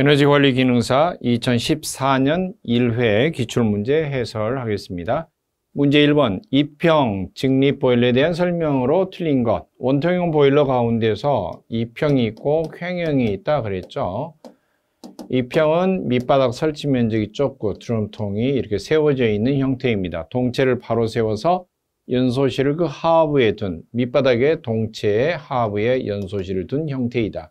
에너지 관리 기능사 2014년 1회 기출문제 해설하겠습니다. 문제 1번 이평 직립 보일러에 대한 설명으로 틀린 것 원통형 보일러 가운데서 이평이 있고 횡형이 있다 그랬죠. 이평은 밑바닥 설치 면적이 좁고 드럼통이 이렇게 세워져 있는 형태입니다. 동체를 바로 세워서 연소실을 그 하부에 둔 밑바닥에 동체의 하부에 연소실을 둔 형태이다.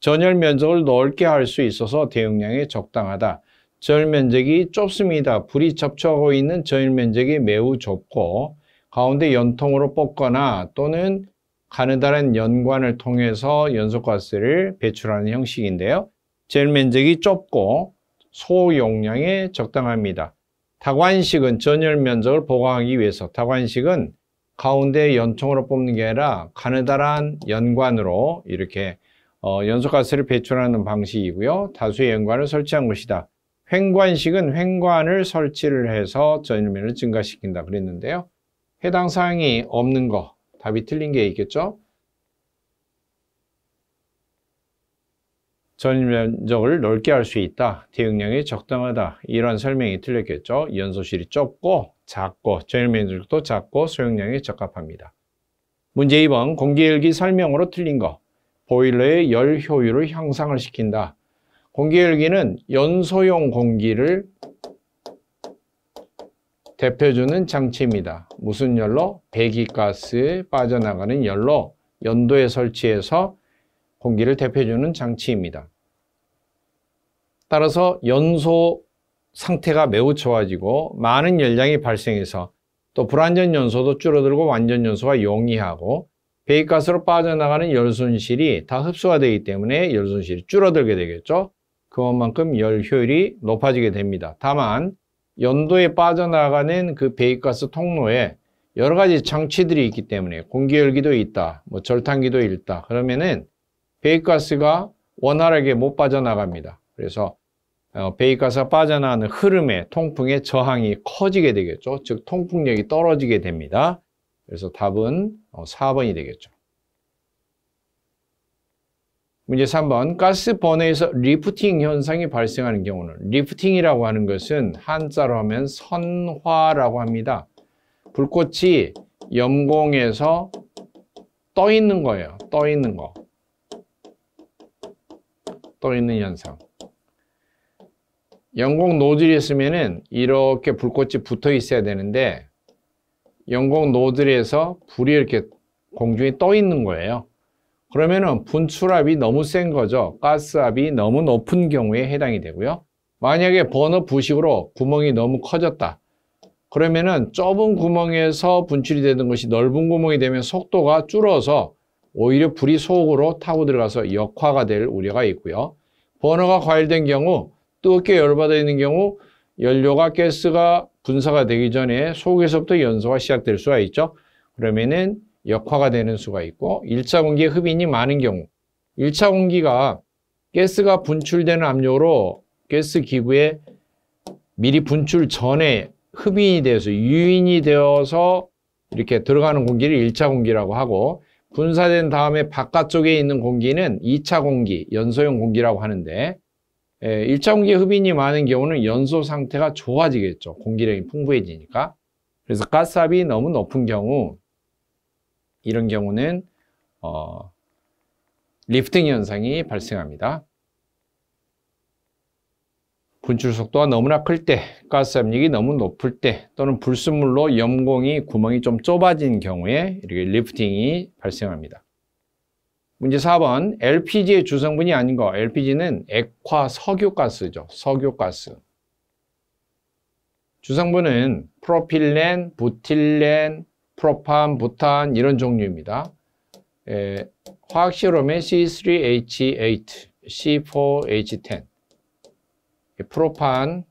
전열 면적을 넓게 할 수 있어서 대용량에 적당하다. 전열 면적이 좁습니다. 불이 접촉하고 있는 전열 면적이 매우 좁고 가운데 연통으로 뽑거나 또는 가느다란 연관을 통해서 연소가스를 배출하는 형식인데요. 전열 면적이 좁고 소용량에 적당합니다. 다관식은 전열 면적을 보강하기 위해서 다관식은 가운데 연통으로 뽑는 게 아니라 가느다란 연관으로 이렇게 어, 연소가스를 배출하는 방식이고요. 다수의 연관을 설치한 것이다. 횡관식은 횡관을 설치를 해서 전열면을 증가시킨다 그랬는데요. 해당 사항이 없는 거 답이 틀린 게 있겠죠? 전면적을 넓게 할 수 있다. 대용량이 적당하다. 이런 설명이 틀렸겠죠. 연소실이 좁고 작고 전열면적도 작고 소용량이 적합합니다. 문제 2번 공기열기 설명으로 틀린 거. 보일러의 열 효율을 향상을 시킨다. 공기열기는 연소용 공기를 대표주는 장치입니다. 무슨 열로? 배기가스 빠져나가는 열로 연도에 설치해서 공기를 대표주는 장치입니다. 따라서 연소 상태가 매우 좋아지고 많은 열량이 발생해서 또 불완전 연소도 줄어들고 완전 연소가 용이하고 배기가스로 빠져나가는 열 손실이 다 흡수가 되기 때문에 열 손실이 줄어들게 되겠죠. 그것만큼 열 효율이 높아지게 됩니다. 다만 연도에 빠져나가는 그 배기가스 통로에 여러 가지 장치들이 있기 때문에 공기열기도 있다, 뭐 절탄기도 있다. 그러면은 배기가스가 원활하게 못 빠져나갑니다. 그래서 어, 배기가스가 빠져나가는 흐름의 통풍의 저항이 커지게 되겠죠. 즉 통풍력이 떨어지게 됩니다. 그래서 답은 4번이 어, 되겠죠. 문제 3번 가스 버너에서 리프팅 현상이 발생하는 경우는 lifting이라고 하는 것은 한자로 하면 선화라고 합니다. 불꽃이 염공에서 떠 있는 거예요. 떠 있는 거. 떠 있는 현상. 염공 노즐이 있으면은 이렇게 불꽃이 붙어 있어야 되는데 영공 노즐에서 불이 이렇게 공중에 떠 있는 거예요. 그러면은 분출압이 너무 센 거죠. 가스압이 너무 높은 경우에 해당이 되고요. 만약에 버너 부식으로 구멍이 너무 커졌다. 그러면은 좁은 구멍에서 분출이 되는 것이 넓은 구멍이 되면 속도가 줄어서 오히려 불이 속으로 타고 들어가서 역화가 될 우려가 있고요. 버너가 과열된 경우 뜨겁게 열받아 있는 경우 연료가 가스가 분사가 되기 전에 속에서부터 연소가 시작될 수가 있죠. 그러면은 역화가 되는 수가 있고 1차 공기의 흡인이 많은 경우 1차 공기가 가스가 분출되는 압력으로 가스 기구에 미리 분출 전에 흡인이 되어서 유인이 되어서 이렇게 들어가는 공기를 1차 공기라고 하고 분사된 다음에 바깥쪽에 있는 공기는 2차 공기, 연소용 공기라고 하는데 1차 공기 흡인이 많은 경우는 연소 상태가 좋아지겠죠. 공기량이 풍부해지니까. 그래서 가스압이 너무 높은 경우 이런 경우는 어, 리프팅 현상이 발생합니다. 분출 속도가 너무나 클 때, 가스 압력이 너무 높을 때, 또는 불순물로 염공이 구멍이 좀 좁아진 경우에 이렇게 lifting이 발생합니다. 문제 4번 LPG의 주성분이 아닌 거 LPG는 액화 석유가스죠. 석유가스. 주성분은 프로필렌, 부틸렌, 프로판, 부탄 이런 종류입니다. 에, 화학실험에 C3H8, C4H10 프로판,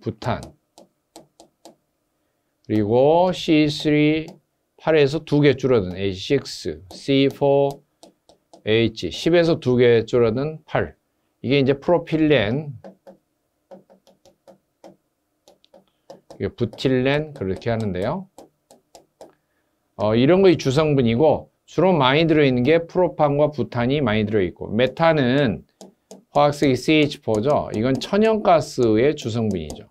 부탄 그리고 C3 8에서 2개 줄어든 H6, C4, H, 10에서 2개 줄어든 8. 이게 이제 프로필렌, 이게 부틸렌 그렇게 하는데요. 어, 이런 거의 주성분이고 주로 많이 들어있는 게 프로판과 부탄이 많이 들어있고 메탄은 화학식이 CH4죠. 이건 천연가스의 주성분이죠.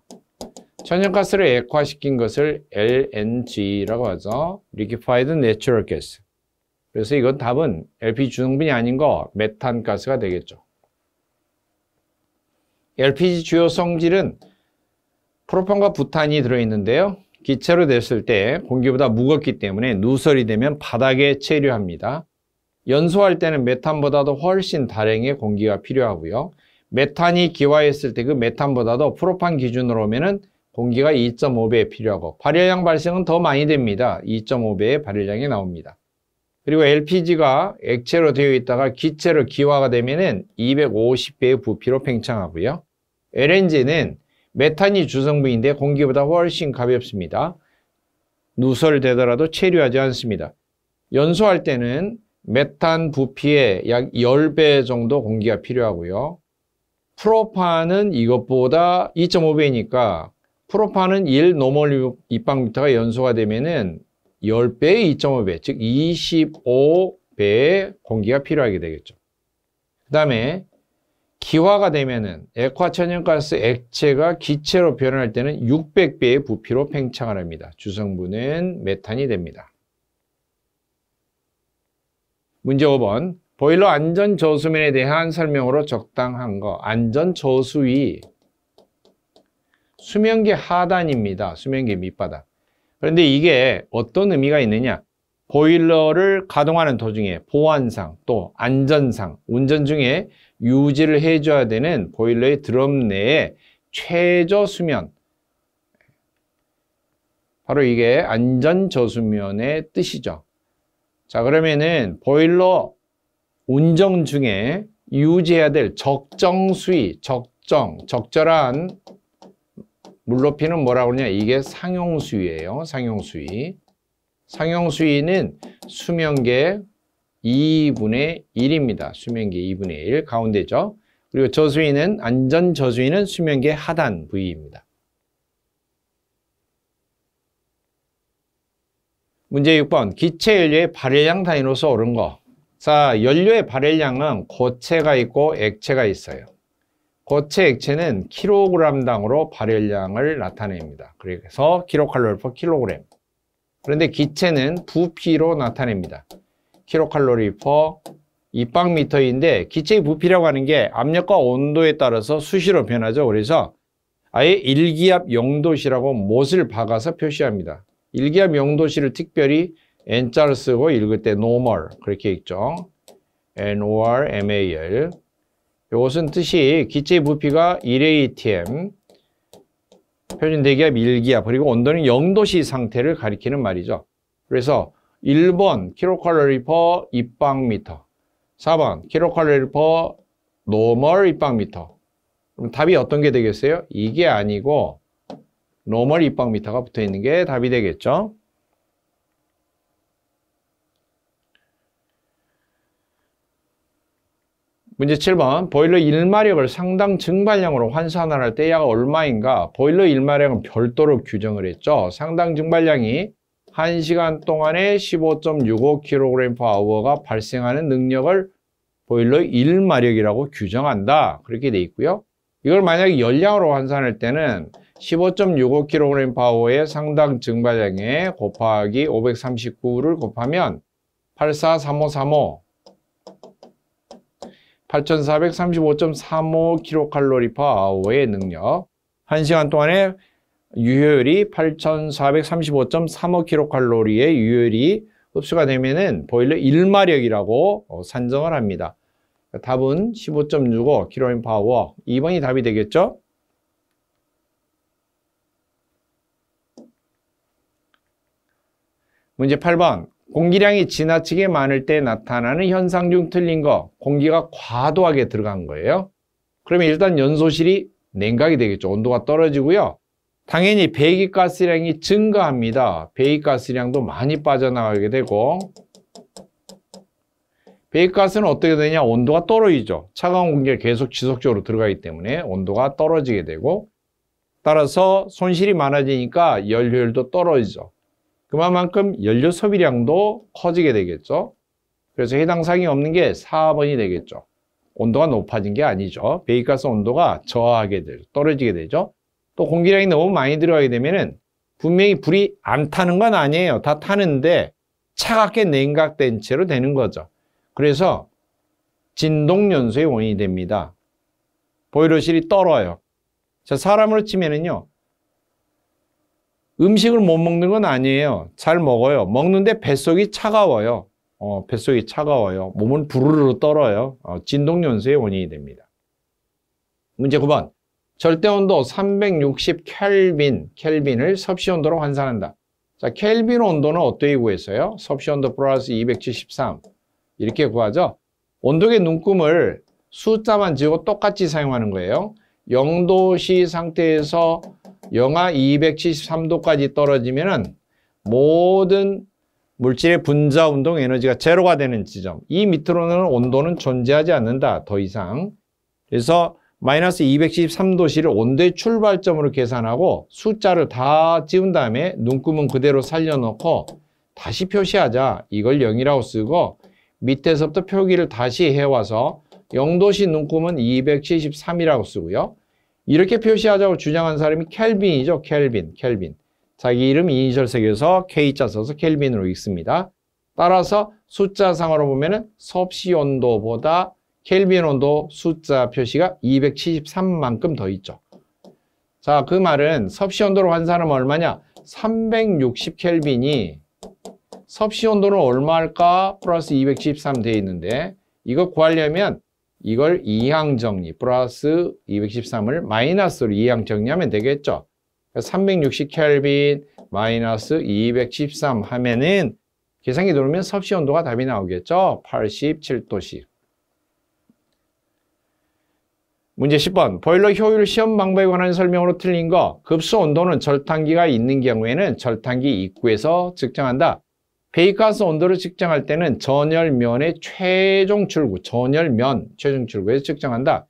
천연가스를 액화시킨 것을 LNG라고 하죠. Liquefied Natural Gas. 그래서 이건 답은 LPG 주성분이 아닌 거 메탄가스가 되겠죠. LPG 주요 성질은 프로판과 부탄이 들어있는데요. 기체로 됐을 때 공기보다 무겁기 때문에 누설이 되면 바닥에 체류합니다. 연소할 때는 메탄보다도 훨씬 다량의 공기가 필요하고요. 메탄이 기화했을 때 그 메탄보다도 프로판 기준으로 오면은 공기가 2.5배 필요하고 발열량 발생은 더 많이 됩니다. 2.5배의 발열량이 나옵니다. 그리고 LPG가 액체로 되어 있다가 기체로 기화가 되면은 250배의 부피로 팽창하고요. LNG는 메탄이 주성분인데 공기보다 훨씬 가볍습니다. 누설되더라도 체류하지 않습니다. 연소할 때는 메탄 부피의 약 10배 정도 공기가 필요하고요. 프로판은 이것보다 2.5배니까 프로판은 1 normal 입방미터가 연소가 되면은 10배의 2.5배, 즉 25배의 공기가 필요하게 되겠죠. 그 다음에 기화가 되면은 액화천연가스 액체가 기체로 변할 때는 600배의 부피로 팽창을 합니다. 주성분은 메탄이 됩니다. 문제 5번 보일러 안전 저수면에 대한 설명으로 적당한 거 안전 저수위 수면계 하단입니다. 수면계 밑바닥. 그런데 이게 어떤 의미가 있느냐? 보일러를 가동하는 도중에 보안상 또 안전상 운전 중에 유지를 해줘야 되는 보일러의 드럼 내에 최저 수면 바로 이게 안전 저수면의 뜻이죠. 자 그러면은 보일러 운전 중에 유지해야 될 적정 수위, 적정, 적절한 물 높이는 뭐라고 그러냐? 이게 상용수위예요. 상용수위. 상용수위는 수면계 2분의 1입니다. 수면계 2분의 1 가운데죠. 그리고 저수위는 안전 저수위는 수면계 하단 부위입니다. 문제 6번 기체 연료의 발열량 단위로서 옳은 거. 자, 연료의 발열량은 고체가 있고 액체가 있어요. 고체 액체는 킬로그램당으로 발열량을 나타냅니다. 그래서 킬로칼로리 per 킬로그램. 그런데 기체는 부피로 나타냅니다. 킬로칼로리 per 입방미터인데 기체의 부피라고 하는 게 압력과 온도에 따라서 수시로 변하죠. 그래서 아예 일기압 영도씨라고 못을 박아서 표시합니다. 일기압 영도씨를 특별히 N자를 쓰고 읽을 때 normal 그렇게 읽죠. N-O-R-M-A-L 이것은 뜻이 기체의 부피가 1ATM 표준 대기압 1기압 그리고 온도는 0도씨 상태를 가리키는 말이죠. 그래서 1번 킬로칼로리 per 입방미터 4번 킬로칼로리 per normal 입방미터 그럼 답이 어떤 게 되겠어요? 이게 아니고 normal 입방미터가 붙어 있는 게 답이 되겠죠. 문제 7번 보일러 1마력을 상당 증발량으로 환산할 때 약 얼마인가? 보일러 1마력은 별도로 규정을 했죠. 상당 증발량이 1시간 동안에 15.65kg/h가 발생하는 능력을 보일러 1마력이라고 규정한다. 그렇게 돼 있고요. 이걸 만약에 열량으로 환산할 때는 15.65kg/h의 상당 증발량에 곱하기 539를 곱하면 843535 8435.35kcal의 능력 1시간 동안에 유효율이 8435.35kcal의 유효율이 흡수가 되면은 보일러 1마력이라고 어, 산정을 합니다. 답은 15.65 kPa 2번이 답이 되겠죠? 문제 8번 공기량이 지나치게 많을 때 나타나는 현상 중 틀린 거 공기가 과도하게 들어간 거예요. 그러면 일단 연소실이 냉각이 되겠죠. 온도가 떨어지고요. 당연히 배기가스량이 증가합니다. 배기가스량도 많이 빠져나가게 되고 배기가스는 어떻게 되냐? 온도가 떨어지죠. 차가운 공기가 계속 지속적으로 들어가기 때문에 온도가 떨어지게 되고 따라서 손실이 많아지니까 연료율도 떨어지죠. 그만큼 연료 소비량도 커지게 되겠죠. 그래서 해당 사항이 없는 게 4번이 되겠죠. 온도가 높아진 게 아니죠. 배기가스 온도가 저하게 되죠. 떨어지게 되죠. 또 공기량이 너무 많이 들어가게 되면은 분명히 불이 안 타는 건 아니에요. 다 타는데 차갑게 냉각된 채로 되는 거죠. 그래서 진동 연소의 원인이 됩니다. 보일러실이 떨어요. 자, 사람으로 치면은요. 음식을 못 먹는 건 아니에요. 잘 먹어요. 먹는데 뱃속이 차가워요. 어, 뱃속이 차가워요. 몸은 부르르 떨어요. 어, 진동연소의 원인이 됩니다. 문제 9번. 절대 온도 360 켈빈, 켈빈을 섭씨 온도로 환산한다. 자, 켈빈 온도는 어떻게 구했어요? 섭씨 온도 플러스 273. 이렇게 구하죠. 온도계 눈금을 숫자만 지고 똑같이 사용하는 거예요. 0도시 상태에서 영하 273도까지 떨어지면 모든 물질의 분자 운동 에너지가 제로가 되는 지점. 이 밑으로는 온도는 존재하지 않는다. 더 이상. 그래서 마이너스 273도씨를 온도의 출발점으로 계산하고 숫자를 다 지운 다음에 눈금은 그대로 살려놓고 다시 표시하자. 이걸 0이라고 쓰고 밑에서부터 표기를 다시 해와서 0도씨 눈금은 273이라고 쓰고요. 이렇게 표시하자고 주장한 사람이 켈빈이죠. 켈빈, 켈빈. 자기 이름 이니셜 새겨서 K자 써서 켈빈으로 읽습니다. 따라서 숫자상으로 보면은 섭씨 온도보다 켈빈 온도 숫자 표시가 273만큼 더 있죠. 자, 그 말은 섭씨 온도로 환산하면 얼마냐? 360 켈빈이 섭씨 온도는 얼마일까? 플러스 273돼 있는데 이거 구하려면 이걸 이항 정리 플러스 213을 마이너스로 이항 정리하면 되겠죠. 360 켈빈 마이너스 213 하면은 계산기 누르면 섭씨 온도가 답이 나오겠죠. 87도씨. 문제 10번 보일러 효율 시험 방법에 관한 설명으로 틀린 거 급수 온도는 절탄기가 있는 경우에는 절탄기 입구에서 측정한다. 배기가스 온도를 측정할 때는 전열면의 최종 출구, 전열면 최종 출구에서 측정한다.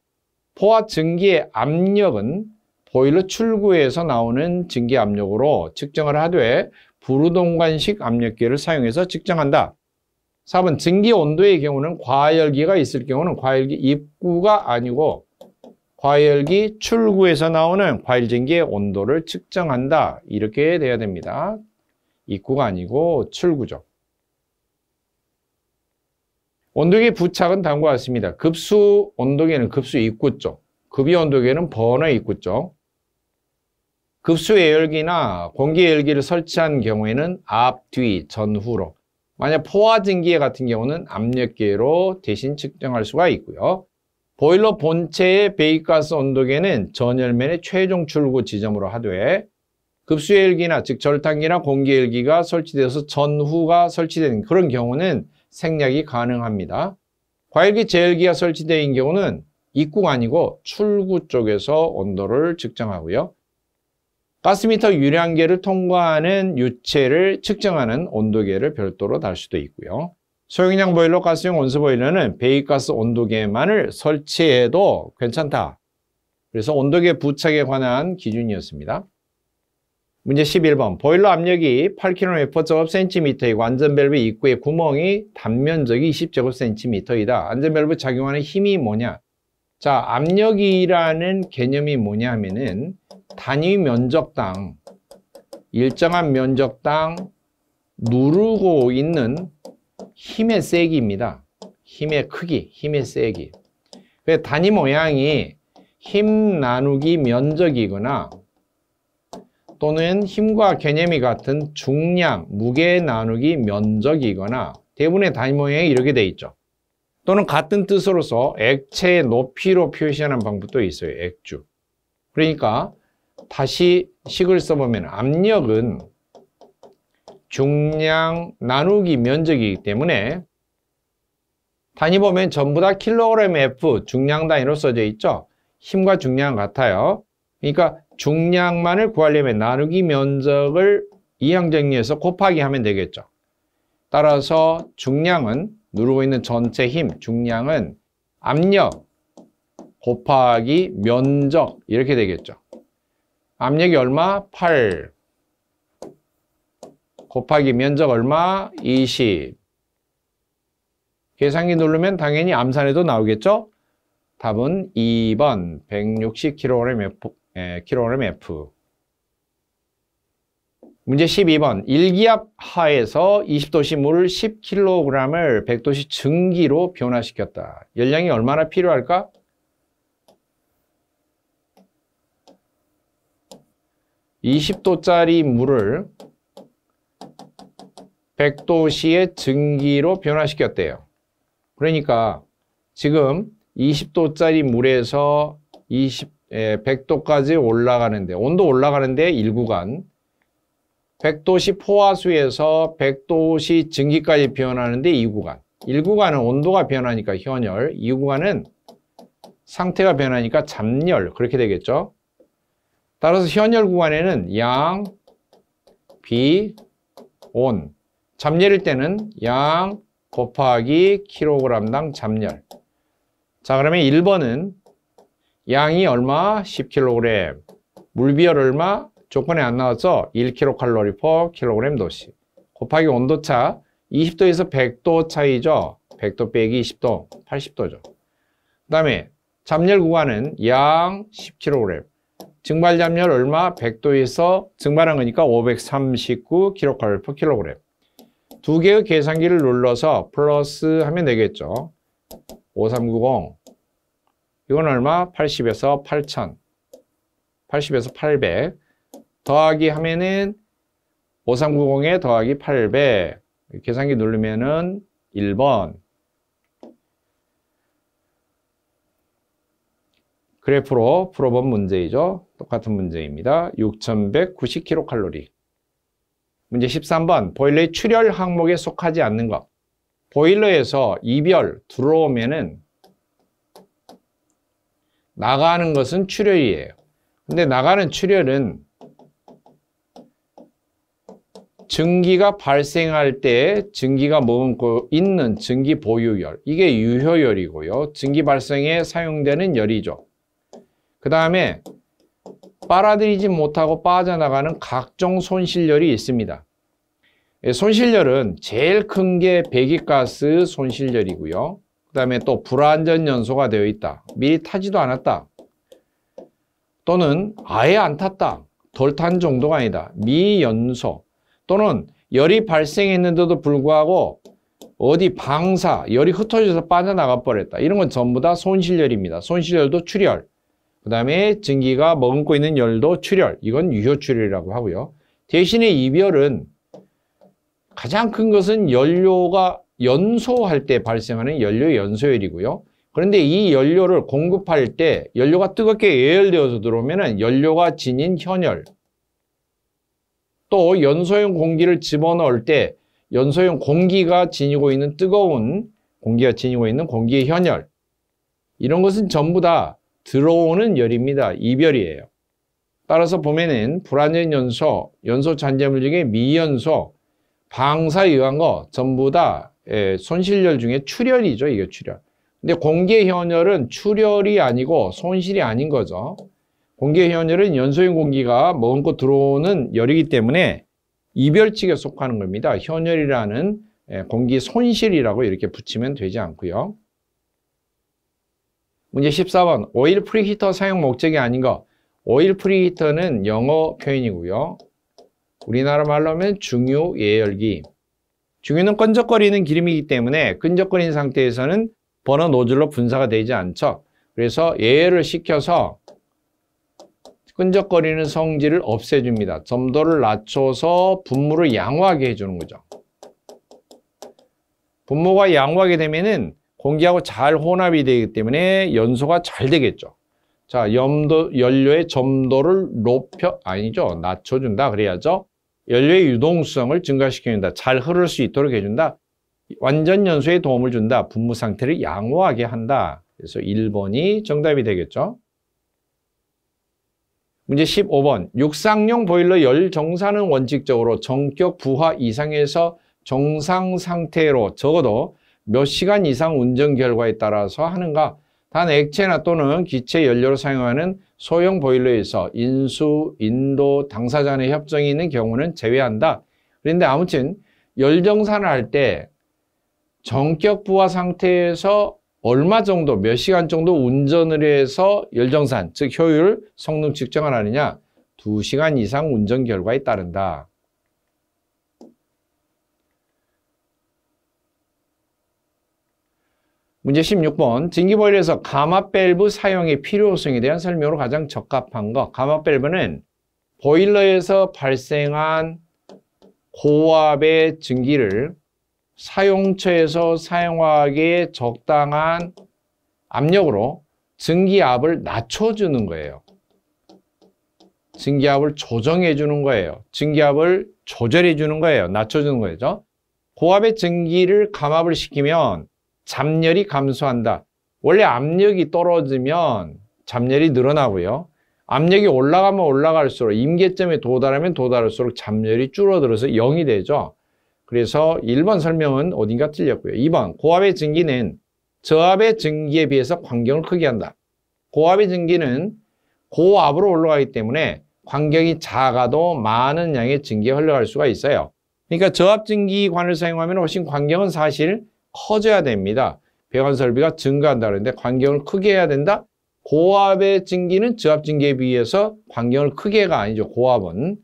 포화 증기의 압력은 보일러 출구에서 나오는 증기 압력으로 측정을 하되 부르동관식 압력계를 사용해서 측정한다. 4번 증기 온도의 경우는 과열기가 있을 경우는 과열기 입구가 아니고 과열기 출구에서 나오는 과일 증기의 온도를 측정한다. 이렇게 돼야 됩니다. 입구가 아니고 출구죠. 온도계 부착은 다음과 같습니다. 급수 온도계는 급수 입구 쪽, 급이 온도계는 버너 입구 쪽. 급수 예열기나 공기 예열기를 설치한 경우에는 앞, 뒤, 전후로. 만약 포화증기계 같은 경우는 압력계로 대신 측정할 수가 있고요. 보일러 본체의 배기가스 온도계는 전열면의 최종 출구 지점으로 하되 급수열기나 즉 절탄기나 공기열기가 설치되어서 전후가 설치된 그런 경우는 생략이 가능합니다. 과열기 제열기가 있는 경우는 입구가 아니고 출구 쪽에서 온도를 측정하고요. 가스미터 유량계를 통과하는 유체를 측정하는 온도계를 별도로 달 수도 있고요. 소형량 보일러 가스용 온수 보일러는 배기가스 온도계만을 설치해도 괜찮다. 그래서 온도계 부착에 관한 기준이었습니다. 문제 11번 보일러 압력이 8kgm/cm이고 안전밸브 입구의 구멍이 단면적이 20제곱cm이다. 안전밸브 작용하는 힘이 뭐냐? 자, 압력이라는 개념이 뭐냐 하면은 단위 면적당 일정한 면적당 누르고 있는 힘의 세기입니다. 힘의 크기, 힘의 세기. 단위 모양이 힘 나누기 면적이거나 또는 힘과 개념이 같은 중량, 무게 나누기 면적이거나 대부분의 단위 모양이 이렇게 돼 있죠. 또는 같은 뜻으로서 액체의 높이로 표시하는 방법도 있어요. 액주. 그러니까 다시 식을 써보면 압력은 중량 나누기 면적이기 때문에 단위 보면 전부 다 킬로그램 F 중량 단위로 써져 있죠. 힘과 중량 같아요. 그러니까 중량만을 구하려면 나누기 면적을 이항 정리해서 곱하기 하면 되겠죠. 따라서 중량은 누르고 있는 전체 힘, 중량은 압력 곱하기 면적 이렇게 되겠죠. 압력이 얼마? 8 곱하기 면적 얼마? 20 계산기 누르면 당연히 암산해도 나오겠죠? 답은 2번 160kg F, 예, kg F. 문제 12번 일기압 하에서 20도씨 물을 10kg을 100도씨 증기로 변화시켰다. 열량이 얼마나 필요할까? 20도짜리 물을 100도씨의 증기로 변화시켰대요. 그러니까 지금 20도짜리 물에서 20, 에, 100도까지 올라가는데 온도 올라가는데 1구간. 100도씨 포화수에서 100도씨 증기까지 변하는데 2구간. 1구간은 온도가 변하니까 현열 2구간은 상태가 변하니까 잠열. 그렇게 되겠죠. 따라서 현열 구간에는 양, 비, 온. 잠열일 때는 양 곱하기 킬로그램당 잠열. 자 그러면 1번은 양이 얼마? 10kg 물비열 얼마? 조건에 안 나와서 1kcal per kg 도시 곱하기 온도차 20도에서 100도 차이죠. 100도 빼기 20도 80도죠. 그 다음에 잠열 구간은 양 10kg 증발 잠열 얼마? 100도에서 증발한 거니까 539kcal per kg 두 개의 계산기를 눌러서 플러스 하면 되겠죠. 5390 이건 얼마? 80에서 8000 80에서 800 더하기 하면은 5390에 더하기 800 계산기 누르면은 1번. 그래프로 풀어본 문제이죠. 똑같은 문제입니다. 6190kcal 문제 13번. 보일러의 출혈 항목에 속하지 않는 것. 보일러에서 이별 들어오면은 나가는 것은 출혈이에요. 근데 나가는 출혈은 증기가 발생할 때 증기가 머금고 있는 증기 보유열 이게 유효열이고요. 증기 발생에 사용되는 열이죠. 그 다음에 빨아들이지 못하고 빠져나가는 각종 손실열이 있습니다. 예, 손실열은 제일 큰 게 배기가스 손실열이고요. 그 다음에 또 불완전 연소가 되어 있다. 미리 타지도 않았다. 또는 아예 안 탔다. 덜 탄 정도가 아니다. 미연소. 또는 열이 발생했는데도 불구하고 어디 방사, 열이 흩어져서 빠져나가 버렸다. 이런 건 전부 다 손실열입니다. 손실열도 출혈. 그 다음에 증기가 머금고 있는 열도 출혈. 이건 유효출혈이라고 하고요. 대신에 이별은 가장 큰 것은 연료가 연소할 때 발생하는 연료 연소열이고요. 그런데 이 연료를 공급할 때 연료가 뜨겁게 예열되어서 들어오면 연료가 지닌 현열, 또 연소용 공기를 집어넣을 때 연소용 공기가 지니고 있는 뜨거운 공기가 지니고 있는 공기의 현열 이런 것은 전부 다 들어오는 열입니다. 이별이에요. 따라서 보면은 불완전 연소, 연소 잔재물 중에 미연소, 방사에 의한 거 전부 다 예, 손실열 중에 출혈이죠. 이게 출혈. 근데 공기의 현열은 출열이 아니고 손실이 아닌 거죠. 공기의 현열은 연소용 공기가 머금고 들어오는 열이기 때문에 입열측에 속하는 겁니다. 현열이라는 예, 공기 손실이라고 이렇게 붙이면 되지 않고요. 문제 14번 oil preheater 사용 목적이 아닌 거 oil preheater는 영어 표현이고요. 우리나라 말로 하면 중유 예열기 중요는 끈적거리는 기름이기 때문에 끈적거린 상태에서는 버너 노즐로 분사가 되지 않죠. 그래서 예열을 시켜서 끈적거리는 성질을 없애줍니다. 점도를 낮춰서 분무를 양호하게 해주는 거죠. 분무가 양호하게 되면은 공기하고 잘 혼합이 되기 때문에 연소가 잘 되겠죠. 자, 염도, 연료의 점도를 높여, 아니죠. 낮춰준다. 그래야죠. 연료의 유동성을 증가시켜준다. 잘 흐를 수 있도록 해준다. 완전 연소에 도움을 준다. 분무 상태를 양호하게 한다. 그래서 1번이 정답이 되겠죠. 문제 15번 육상용 보일러 열 정산은 원칙적으로 정격 부하 이상에서 정상 상태로 적어도 몇 시간 이상 운전 결과에 따라서 하는가 단 액체나 또는 기체 연료로 사용하는 소형 보일러에서 인수, 인도, 당사자 간의 협정이 있는 경우는 제외한다. 그런데 아무튼 열 정산을 할 때 정격 부하 상태에서 얼마 정도, 몇 시간 정도 운전을 해서 열정산, 즉 효율, 성능 측정을 하느냐? 2시간 이상 운전 결과에 따른다. 문제 16번 증기보일러에서 가마밸브 사용의 필요성에 대한 설명으로 가장 적합한 거 가마밸브는 보일러에서 발생한 고압의 증기를 사용처에서 사용하기에 적당한 압력으로 증기압을 낮춰주는 거예요. 증기압을 조정해 주는 거예요. 증기압을 조절해 주는 거예요. 낮춰주는 거죠. 고압의 증기를 감압을 시키면 잡열이 감소한다. 원래 압력이 떨어지면 잡열이 늘어나고요. 압력이 올라가면 올라갈수록 임계점에 도달하면 도달할수록 잡열이 줄어들어서 0이 되죠. 그래서 1번 설명은 어딘가 틀렸고요. 2번 고압의 증기는 저압의 증기에 비해서 광경을 크게 한다. 고압의 증기는 고압으로 올라가기 때문에 광경이 작아도 많은 양의 증기가 흘러갈 수가 있어요. 그러니까 저압 증기관을 사용하면 훨씬 광경은 사실 커져야 됩니다. 배관 설비가 증가한다 그러는데 광경을 크게 해야 된다? 고압의 증기는 저압 증기에 비해서 광경을 크게가 아니죠. 고압은.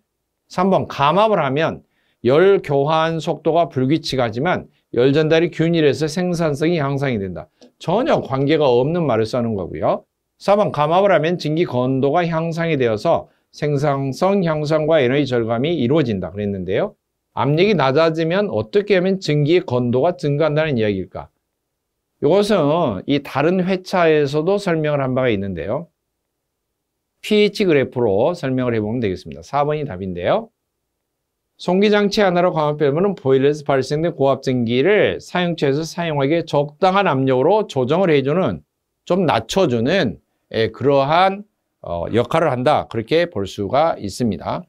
3번 감압을 하면 열 교환 속도가 불규칙하지만 열 전달이 균일해서 생산성이 향상이 된다. 전혀 관계가 없는 말을 써는 거고요. 4번 감압을 하면 증기 건도가 향상이 되어서 생산성 향상과 에너지 절감이 이루어진다 그랬는데요. 압력이 낮아지면 어떻게 하면 증기의 건도가 증가한다는 이야기일까? 이것은 이 다른 회차에서도 설명을 한 바가 있는데요. pH 그래프로 설명을 해보면 되겠습니다. 4번이 답인데요. 송기장치 하나로 광합밸브는 보일러에서 발생된 고압증기를 사용처에서 사용하기에 적당한 압력으로 조정을 해주는 좀 낮춰주는 예, 그러한 어, 역할을 한다. 그렇게 볼 수가 있습니다.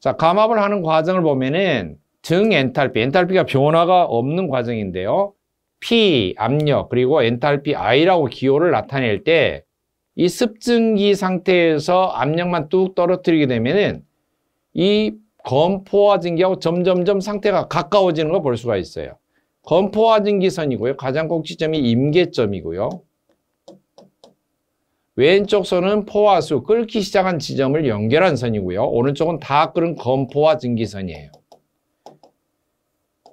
자, 감압을 하는 과정을 보면은 등 엔탈피, 엔탈피가 변화가 없는 과정인데요. P, 압력, 그리고 엔탈피 I라고 기호를 나타낼 때 이 습증기 상태에서 압력만 뚝 떨어뜨리게 되면은 이 건포화 증기하고 점점점 상태가 가까워지는 걸 볼 수가 있어요. 건포화 증기선이고요. 가장 꼭지점이 임계점이고요. 왼쪽 선은 포화수, 끓기 시작한 지점을 연결한 선이고요. 오른쪽은 다 끓은 건포화 증기선이에요.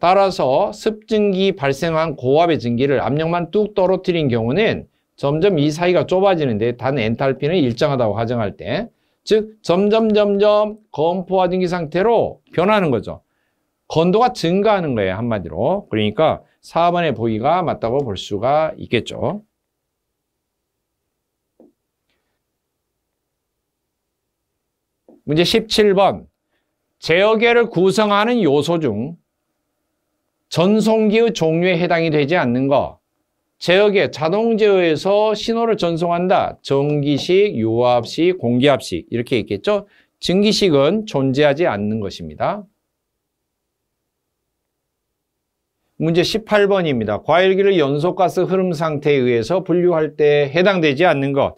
따라서 습증기 발생한 고압의 증기를 압력만 뚝 떨어뜨린 경우는 점점 이 사이가 좁아지는데 단 엔탈피는 일정하다고 가정할 때, 즉 점점 점점 건포화 증기 상태로 변하는 거죠. 건도가 증가하는 거예요, 한마디로. 그러니까 4번의 보기가 맞다고 볼 수가 있겠죠. 문제 17번. 제어계를 구성하는 요소 중 전송기의 종류에 해당이 되지 않는 것. 제어계, 자동 제어에서 신호를 전송한다. 전기식, 유압식, 공기압식 이렇게 있겠죠. 증기식은 존재하지 않는 것입니다. 문제 18번입니다. 과열기를 연소가스 흐름 상태에 의해서 분류할 때 해당되지 않는 것.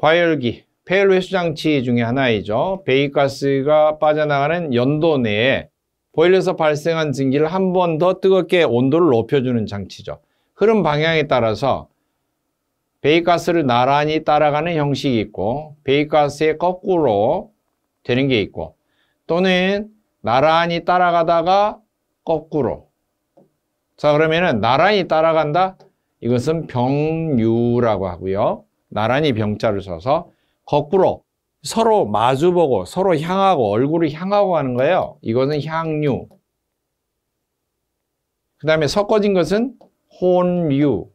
과열기, 폐열 회수 장치 중에 하나이죠. 배기가스가 빠져나가는 연도 내에 보일러에서 발생한 증기를 한 번 더 뜨겁게 온도를 높여주는 장치죠. 흐름 방향에 따라서 배기가스를 나란히 따라가는 형식이 있고 배기가스의 거꾸로 되는 게 있고 또는 나란히 따라가다가 거꾸로 자 그러면은 나란히 따라간다 이것은 병류라고 하고요 나란히 병자를 써서 거꾸로 서로 마주보고 서로 향하고 얼굴을 향하고 하는 거예요. 이것은 향유. 그 다음에 섞어진 것은 혼유.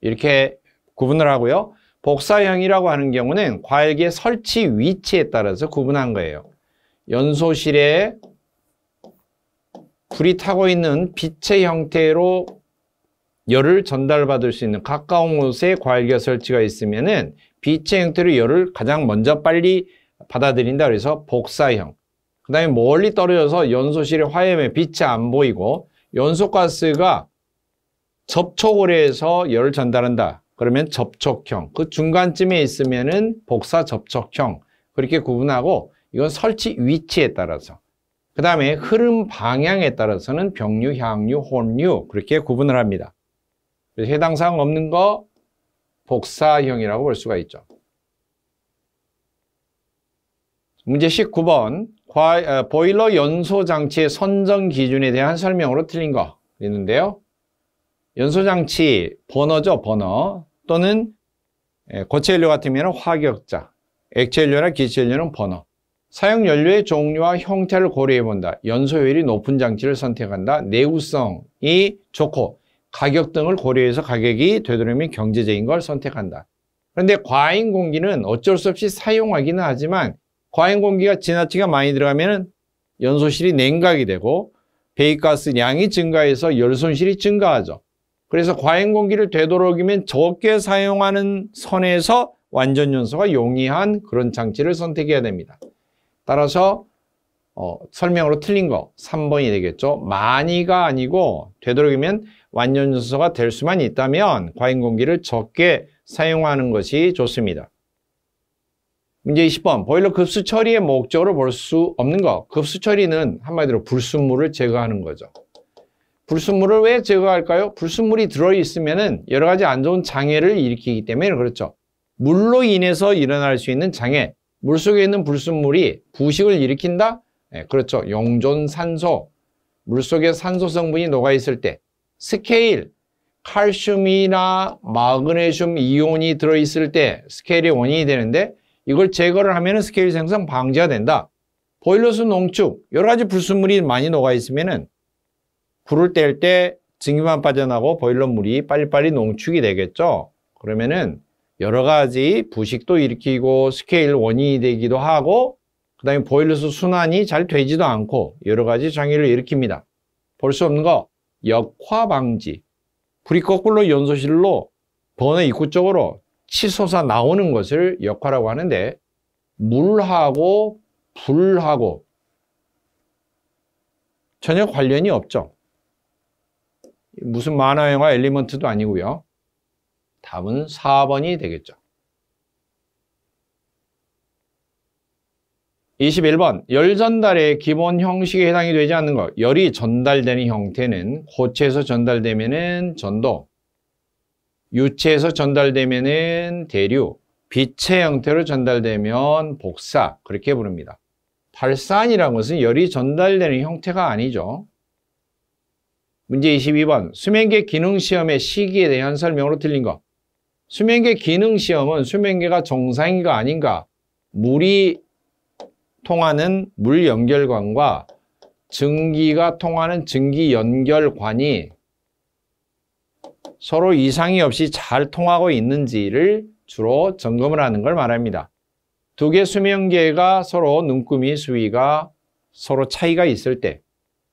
이렇게 구분을 하고요. 복사형이라고 하는 경우는 과일기의 설치 위치에 따라서 구분한 거예요. 연소실에 불이 타고 있는 빛의 형태로 열을 전달받을 수 있는 가까운 곳에 과일기가 설치가 있으면은 빛의 형태로 열을 가장 먼저 빨리 받아들인다 그래서 복사형. 그 다음에 멀리 떨어져서 연소실의 화염에 빛이 안 보이고 연소가스가 접촉을 해서 열을 전달한다. 그러면 접촉형. 그 중간쯤에 있으면은 복사 접촉형. 그렇게 구분하고 이건 설치 위치에 따라서. 그 다음에 흐름 방향에 따라서는 병류, 향류, 혼류 그렇게 구분을 합니다. 해당 사항 없는 거 복사형이라고 볼 수가 있죠. 문제 19번 어, 보일러 연소 장치의 선정 기준에 대한 설명으로 틀린 거 있는데요. 연소 장치 버너죠, 버너 또는 예, 고체 연료 같으면 화격자, 액체 연료나 기체 연료는 버너. 사용 연료의 종류와 형태를 고려해 본다. 연소 효율이 높은 장치를 선택한다. 내구성이 좋고 가격 등을 고려해서 가격이 되도록이면 경제적인 걸 선택한다. 그런데 과잉 공기는 어쩔 수 없이 사용하기는 하지만 과잉 공기가 지나치게 많이 들어가면 연소실이 냉각이 되고 배기가스 양이 증가해서 열 손실이 증가하죠. 그래서 과잉 공기를 되도록이면 적게 사용하는 선에서 완전 연소가 용이한 그런 장치를 선택해야 됩니다. 따라서 어, 설명으로 틀린 거 3번이 되겠죠. 많이가 아니고 되도록이면 완전 연소가 될 수만 있다면 과잉 공기를 적게 사용하는 것이 좋습니다. 문제 20번 보일러 급수 처리의 목적으로 볼 수 없는 것 급수 처리는 한마디로 불순물을 제거하는 거죠 불순물을 왜 제거할까요? 불순물이 들어있으면 여러 가지 안 좋은 장애를 일으키기 때문에 그렇죠 물로 인해서 일어날 수 있는 장애 물속에 있는 불순물이 부식을 일으킨다? 네, 그렇죠 용존 산소 물속에 산소 성분이 녹아있을 때 스케일 칼슘이나 마그네슘 이온이 들어있을 때 스케일이 원인이 되는데 이걸 제거를 하면 스케일 생성 방지가 된다. 보일러수 농축, 여러 가지 불순물이 많이 녹아 있으면 불을 땔 때 증기만 빠져나고 보일러 물이 빨리빨리 농축이 되겠죠. 그러면은 여러 가지 부식도 일으키고 스케일 원인이 되기도 하고 그 다음에 보일러수 순환이 잘 되지도 않고 여러 가지 장애를 일으킵니다. 볼 수 없는 거 역화 방지 불이 거꾸로 연소실로 버너 입구 쪽으로 치솟아 나오는 것을 역화라고 하는데 물하고 불하고 전혀 관련이 없죠. 무슨 만화 영화 엘리먼트도 아니고요. 답은 4번이 되겠죠. 21번 열 전달의 기본 형식에 해당이 되지 않는 것 열이 전달되는 형태는 고체에서 전달되면 전도 유체에서 전달되면은 대류, 빛의 형태로 전달되면 복사 그렇게 부릅니다. 발산이라는 것은 열이 전달되는 형태가 아니죠. 문제 22번 수면계 기능시험의 시기에 대한 설명으로 틀린 것 수면계 기능시험은 수면계가 정상인가 아닌가 물이 통하는 물 연결관과 증기가 통하는 증기 연결관이 서로 이상이 없이 잘 통하고 있는지를 주로 점검을 하는 걸 말합니다. 두 개 수명계가 서로 눈금이 수위가 서로 차이가 있을 때,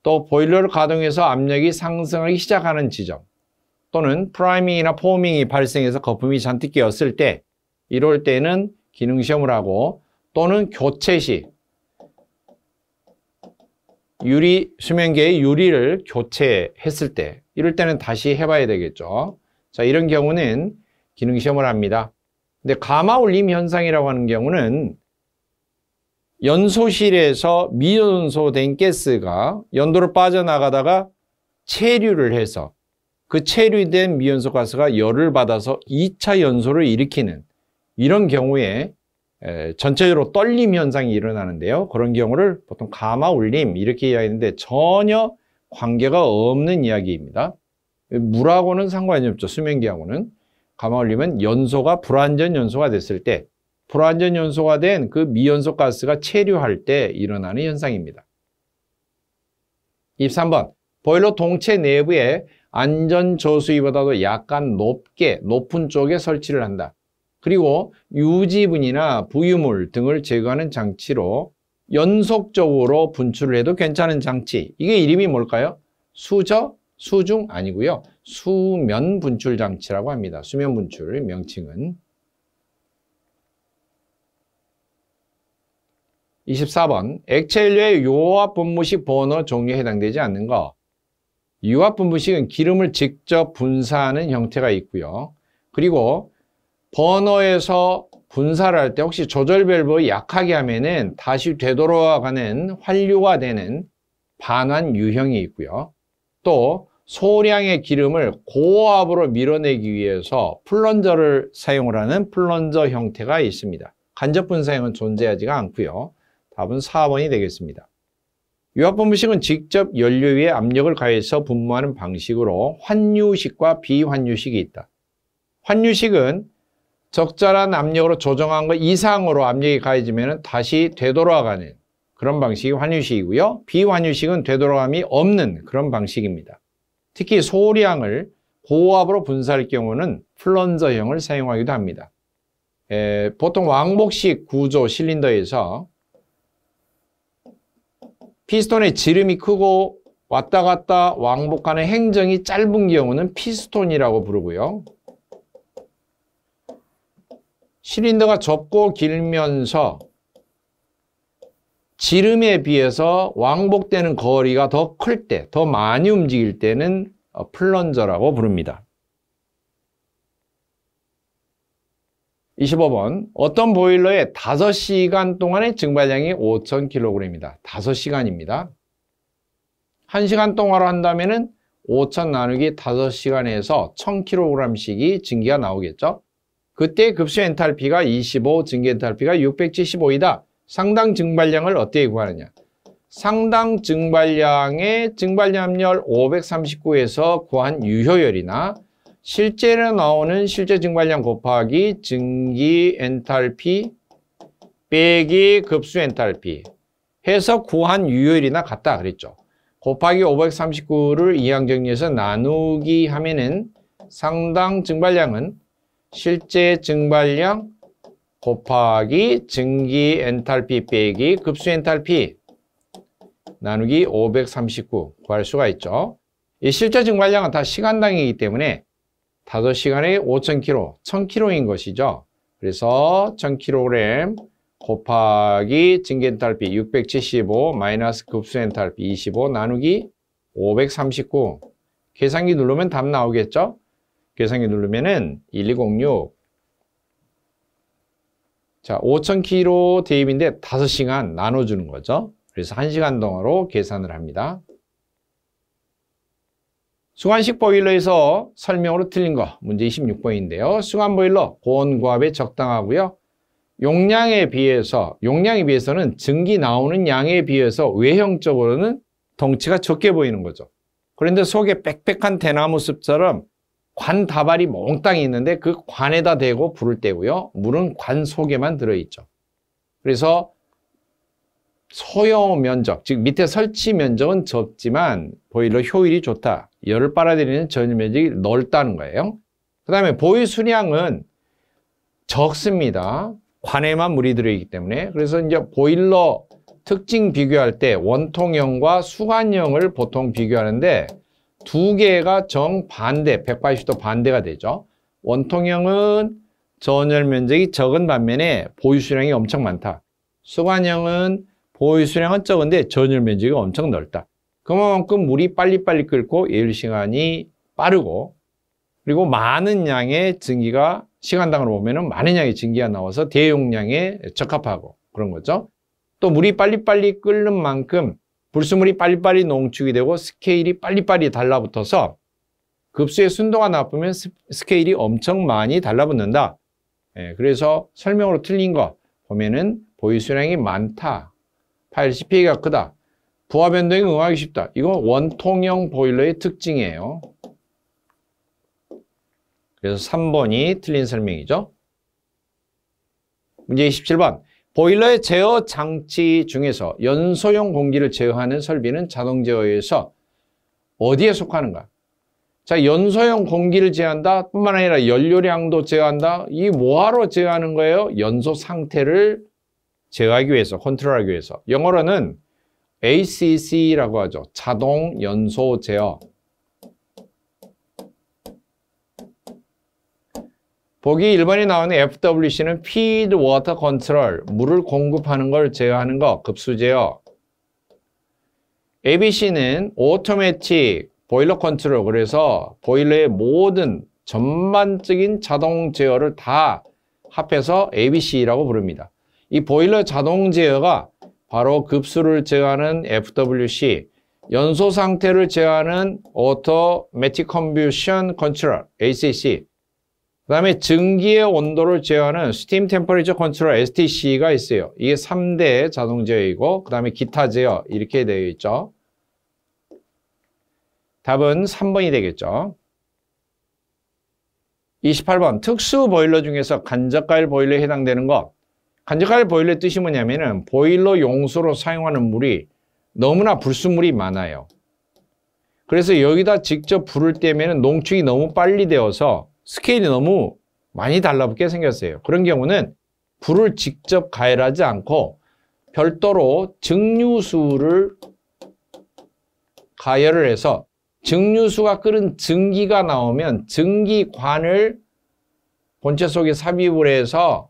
또 보일러를 가동해서 압력이 상승하기 시작하는 지점, 또는 프라이밍이나 포밍이 발생해서 거품이 잔뜩 끼었을 때, 이럴 때는 기능시험을 하고, 또는 교체 시, 유리, 수면계의 유리를 교체했을 때, 이럴 때는 다시 해봐야 되겠죠. 자, 이런 경우는 기능 시험을 합니다. 근데 가마 울림 현상이라고 하는 경우는 연소실에서 미연소된 가스가 연도로 빠져나가다가 체류를 해서 그 체류된 미연소 가스가 열을 받아서 2차 연소를 일으키는 이런 경우에 전체적으로 떨림 현상이 일어나는데요. 그런 경우를 보통 가마 울림 이렇게 이야기하는데 전혀 관계가 없는 이야기입니다. 물하고는 상관이 없죠. 수면기하고는. 가마 올리면 연소가 불완전 연소가 됐을 때 불완전 연소가 된 그 미연소 가스가 체류할 때 일어나는 현상입니다. 23번 보일러 동체 내부에 안전 저수위보다도 약간 높게 높은 쪽에 설치를 한다. 그리고 유지분이나 부유물 등을 제거하는 장치로 연속적으로 분출을 해도 괜찮은 장치. 이게 이름이 뭘까요? 수저, 수중 아니고요. 수면 분출 장치라고 합니다. 수면 분출 명칭은. 24번 액체 연료의 요압 분무식 버너 종류에 해당되지 않는 거. 유압 분무식은 기름을 직접 분사하는 형태가 있고요. 그리고 버너에서 분사를 할 때 혹시 조절 밸브 약하게 하면은 다시 되돌아가는 환류가 되는 반환 유형이 있고요. 또 소량의 기름을 고압으로 밀어내기 위해서 플런저를 사용을 하는 플런저 형태가 있습니다. 간접 분 사용은 존재하지가 않고요. 답은 4번이 되겠습니다. 유압분무식은 직접 연료 위에 압력을 가해서 분무하는 방식으로 환유식과 비환유식이 있다. 환유식은 적절한 압력으로 조정한 것 이상으로 압력이 가해지면 다시 되돌아가는 그런 방식이 환유식이고요. 비환유식은 되돌아감이 없는 그런 방식입니다. 특히 소량을 고압으로 분사할 경우는 플런저형을 사용하기도 합니다. 에, 보통 왕복식 구조 실린더에서 피스톤의 지름이 크고 왔다 갔다 왕복하는 행정이 짧은 경우는 피스톤이라고 부르고요. 실린더가 좁고 길면서 지름에 비해서 왕복되는 거리가 더 클 때, 더 많이 움직일 때는 어, 플런저라고 부릅니다. 25번 어떤 보일러에 5시간 동안의 증발량이 5,000kg입니다. 5시간입니다. 1시간 동안으로 한다면 5,000 나누기 5시간에서 1,000kg씩이 증기가 나오겠죠. 그때 급수 엔탈피가 25, 증기 엔탈피가 675이다. 상당 증발량을 어떻게 구하느냐. 상당 증발량의 증발량열 539에서 구한 유효열이나 실제로 나오는 실제 증발량 곱하기 증기 엔탈피 빼기 급수 엔탈피 해서 구한 유효율이나 같다 그랬죠. 곱하기 539를 이항 정리해서 나누기 하면은 상당 증발량은 실제 증발량 곱하기 증기 엔탈피 빼기 급수 엔탈피 나누기 539 구할 수가 있죠. 이 실제 증발량은 다 시간당이기 때문에 5시간에 5,000kg, 1,000kg인 것이죠. 그래서 1,000kg 곱하기 증기 엔탈피 675 마이너스 급수 엔탈피 25 나누기 539 계산기 누르면 답 나오겠죠? 계산기 누르면은 1206 자, 5,000kg 대입인데 5시간 나눠주는 거죠. 그래서 1시간 동안으로 계산을 합니다. 수관식 보일러에서 설명으로 틀린 거 문제 26번인데요. 수관 보일러 고온 고압에 적당하고요. 용량에 비해서 용량에 비해서는 증기 나오는 양에 비해서 외형적으로는 덩치가 적게 보이는 거죠. 그런데 속에 빽빽한 대나무 숲처럼 관 다발이 몽땅 있는데 그 관에다 대고 불을 떼고요. 물은 관 속에만 들어있죠. 그래서 소요 면적, 즉 밑에 설치 면적은 적지만 보일러 효율이 좋다. 열을 빨아들이는 전유 면적이 넓다는 거예요. 그 다음에 보유 수량은 적습니다. 관에만 물이 들어있기 때문에. 그래서 이제 보일러 특징 비교할 때 원통형과 수관형을 보통 비교하는데 두 개가 정반대, 180도 반대가 되죠. 원통형은 전열 면적이 적은 반면에 보유 수량이 엄청 많다. 수관형은 보유 수량은 적은데 전열 면적이 엄청 넓다. 그만큼 물이 빨리빨리 끓고 예열 시간이 빠르고 그리고 많은 양의 증기가 시간당으로 보면 많은 양의 증기가 나와서 대용량에 적합하고 그런 거죠. 또 물이 빨리빨리 끓는 만큼 불순물이 빨리빨리 농축이 되고 스케일이 빨리빨리 달라붙어서 급수의 순도가 나쁘면 스케일이 엄청 많이 달라붙는다. 예, 그래서 설명으로 틀린 거 보면은 보유 수량이 많다. 파일 CPA가 크다. 부하 변동이 응하기 쉽다. 이건 원통형 보일러의 특징이에요. 그래서 3번이 틀린 설명이죠. 문제 27번. 보일러의 제어 장치 중에서 연소용 공기를 제어하는 설비는 자동 제어에서 어디에 속하는가? 자, 연소용 공기를 제어한다 뿐만 아니라 연료량도 제어한다. 이 뭐하러 제어하는 거예요? 연소 상태를 제어하기 위해서, 컨트롤하기 위해서. 영어로는 ACC라고 하죠. 자동 연소 제어. 보기 1번에 나오는 FWC는 Feed Water Control, 물을 공급하는 걸 제어하는 거, 급수 제어. ABC는 Automatic Boiler Control, 그래서 보일러의 모든 전반적인 자동 제어를 다 합해서 ABC라고 부릅니다. 이 보일러 자동 제어가 바로 급수를 제어하는 FWC, 연소 상태를 제어하는 Automatic Combustion Control, ACC. 그 다음에 증기의 온도를 제어하는 Steam Temperature Control, STC가 있어요. 이게 3대 자동 제어이고, 그 다음에 기타 제어, 이렇게 되어 있죠. 답은 3번이 되겠죠. 28번 특수 보일러 중에서 간접가일 보일러에 해당되는 것. 간접가일 보일러의 뜻이 뭐냐면은 보일러 용수로 사용하는 물이 너무나 불순물이 많아요. 그래서 여기다 직접 불을 떼면 농축이 너무 빨리 되어서 스케일이 너무 많이 달라붙게 생겼어요. 그런 경우는 불을 직접 가열하지 않고 별도로 증류수를 가열을 해서 증류수가 끓은 증기가 나오면 증기관을 본체 속에 삽입을 해서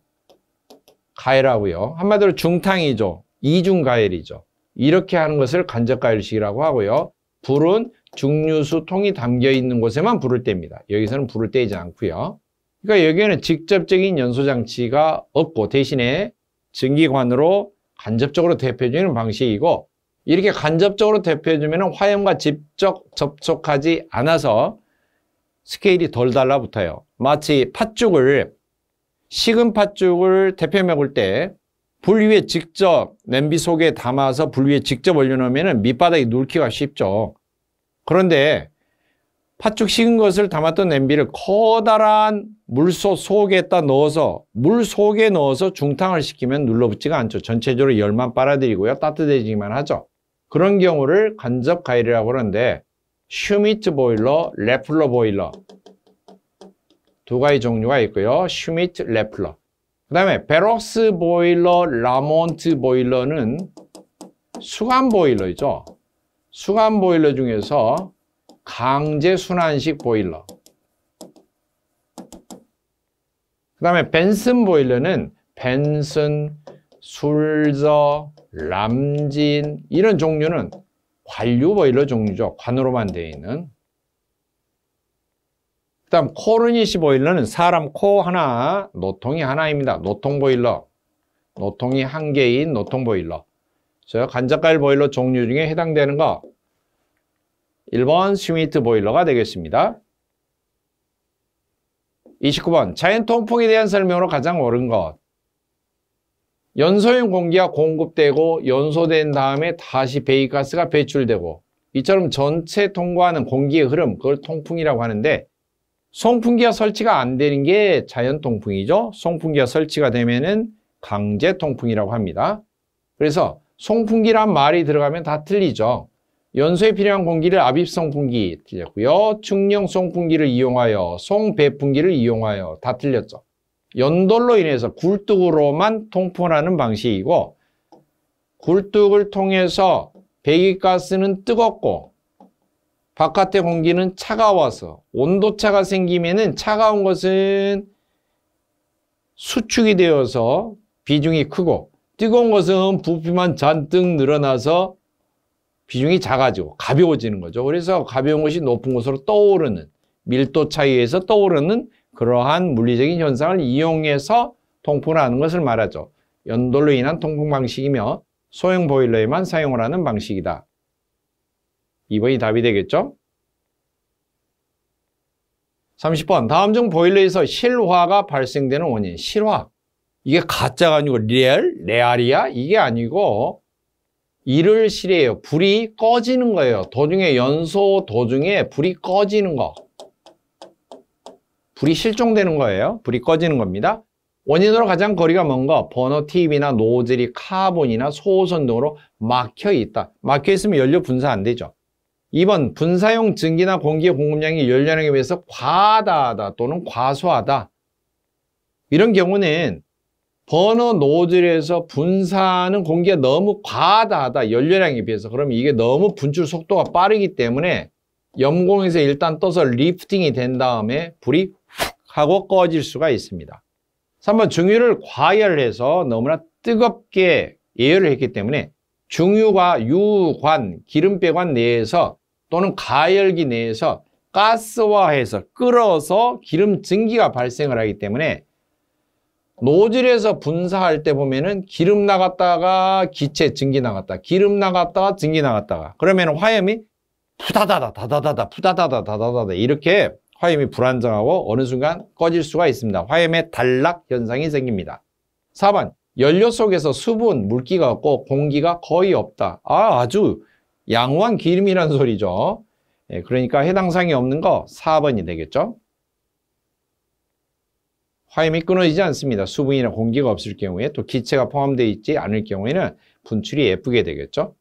가열하고요. 한마디로 중탕이죠. 이중가열이죠. 이렇게 하는 것을 간접가열식이라고 하고요. 불은 중류수 통이 담겨 있는 곳에만 불을 뗍니다. 여기서는 불을 떼지 않고요. 그러니까 여기에는 직접적인 연소 장치가 없고 대신에 증기관으로 간접적으로 대표주는 방식이고 이렇게 간접적으로 대표해주면 화염과 직접 접촉하지 않아서 스케일이 덜 달라붙어요. 마치 팥죽을 식은 팥죽을 대표 먹을 때 불 위에 직접 냄비 속에 담아서 불 위에 직접 올려놓으면 밑바닥이 눌기가 쉽죠. 그런데 팥죽 식은 것을 담았던 냄비를 커다란 물소 속에다 넣어서 물 속에 넣어서 중탕을 시키면 눌러붙지가 않죠. 전체적으로 열만 빨아들이고요. 따뜻해지기만 하죠. 그런 경우를 간접 가열이라고 그러는데 슈미트 보일러, 레플러 보일러 두 가지 종류가 있고요. 슈미트, 레플러 그 다음에 베록스 보일러, 라몬트 보일러는 수관 보일러이죠. 수관 보일러 중에서 강제 순환식 보일러 그 다음에 벤슨 보일러는 벤슨, 슐처, 람진 이런 종류는 관류 보일러 종류죠. 관으로만 되어 있는. 그 다음 코르니시 보일러는 사람 코 하나, 노통이 하나입니다. 노통 보일러. 노통이 한 개인 노통 보일러. 저 간접가열 보일러 종류 중에 해당되는 거 1번 슈미트 보일러가 되겠습니다. 29번 자연 통풍에 대한 설명으로 가장 옳은 것 연소형 공기가 공급되고 연소된 다음에 다시 배기가스가 배출되고 이처럼 전체 통과하는 공기의 흐름 그걸 통풍이라고 하는데 송풍기가 설치가 안 되는 게 자연 통풍이죠. 송풍기가 설치가 되면은 강제 통풍이라고 합니다. 그래서 송풍기란 말이 들어가면 다 틀리죠. 연소에 필요한 공기를 압입 송풍기 틀렸고요. 충령 송풍기를 이용하여 송배풍기를 이용하여 다 틀렸죠. 연돌로 인해서 굴뚝으로만 통풍하는 방식이고 굴뚝을 통해서 배기가스는 뜨겁고 바깥의 공기는 차가워서 온도차가 생기면 차가운 것은 수축이 되어서 비중이 크고 뜨거운 것은 부피만 잔뜩 늘어나서 비중이 작아지고 가벼워지는 거죠. 그래서 가벼운 것이 높은 곳으로 떠오르는 밀도 차이에서 떠오르는 그러한 물리적인 현상을 이용해서 통풍을 하는 것을 말하죠. 연돌로 인한 통풍 방식이며 소형 보일러에만 사용을 하는 방식이다. 2번이 답이 되겠죠? 30번 다음 중 보일러에서 실화가 발생되는 원인 실화 이게 가짜가 아니고 real? 레알이야? 이게 아니고 이를 실화예요 불이 꺼지는 거예요 도중에 연소 도중에 불이 꺼지는 거 불이 실종되는 거예요. 불이 꺼지는 겁니다. 원인으로 가장 거리가 먼 거, 버너 팁이나 노즐이 카본이나 소손 등으로 막혀 있다. 막혀 있으면 연료 분사 안 되죠. 2번, 분사용 증기나 공기의 공급량이 연료량에 비해서 과다하다 또는 과소하다. 이런 경우는 버너 노즐에서 분사하는 공기가 너무 과다하다. 연료량에 비해서. 그러면 이게 너무 분출 속도가 빠르기 때문에 염공에서 일단 떠서 리프팅이 된 다음에 불이 하고 꺼질 수가 있습니다. 3번 중유를 과열해서 너무나 뜨겁게 예열을 했기 때문에 중유가 유관, 기름배관 내에서 또는 가열기 내에서 가스화해서 끓어서 기름 증기가 발생을 하기 때문에 노즐에서 분사할 때 보면은 기름 나갔다가 기체 증기 나갔다. 기름 나갔다가 증기 나갔다가. 그러면 화염이 푸다다다 다다다다 푸다다다 다다다다 이렇게 화염이 불안정하고 어느 순간 꺼질 수가 있습니다. 화염의 단락 현상이 생깁니다. 4번 연료 속에서 수분, 물기가 없고 공기가 거의 없다. 아, 아주 양호한 기름이라는 소리죠. 예, 그러니까 해당 사항이 없는 거 4번이 되겠죠. 화염이 끊어지지 않습니다. 수분이나 공기가 없을 경우에 또 기체가 포함되어 있지 않을 경우에는 분출이 예쁘게 되겠죠.